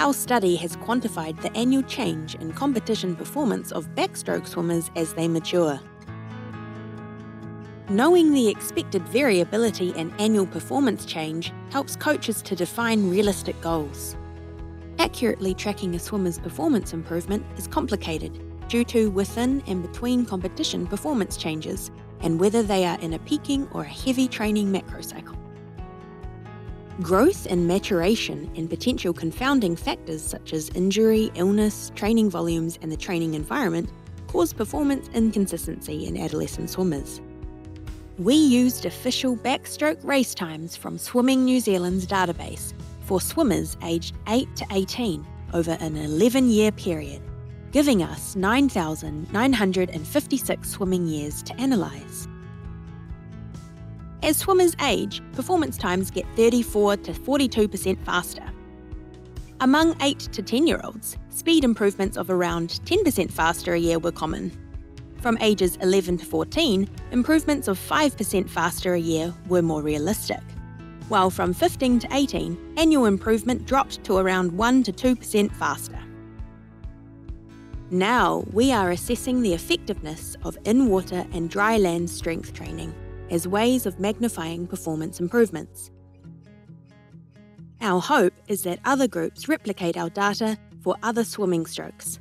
our study has quantified the annual change in competition performance of backstroke swimmers as they mature. Knowing the expected variability and annual performance change helps coaches to define realistic goals. Accurately tracking a swimmer's performance improvement is complicated due to within and between competition performance changes and whether they are in a peaking or a heavy training macrocycle. Growth and maturation and potential confounding factors such as injury, illness, training volumes, and the training environment cause performance inconsistency in adolescent swimmers. We used official backstroke race times from Swimming New Zealand's database for swimmers aged 8 to 18 over an 11 year period, giving us 9,956 swimming years to analyse. As swimmers age, performance times get 34 to 42% faster. Among 8 to 10 year olds, speed improvements of around 10% faster a year were common. From ages 11 to 14, improvements of 5% faster a year were more realistic. While from 15 to 18, annual improvement dropped to around 1 to 2% faster. Now we are assessing the effectiveness of in water and dry land strength training as ways of magnifying performance improvements. Our hope is that other groups replicate our data for other swimming strokes.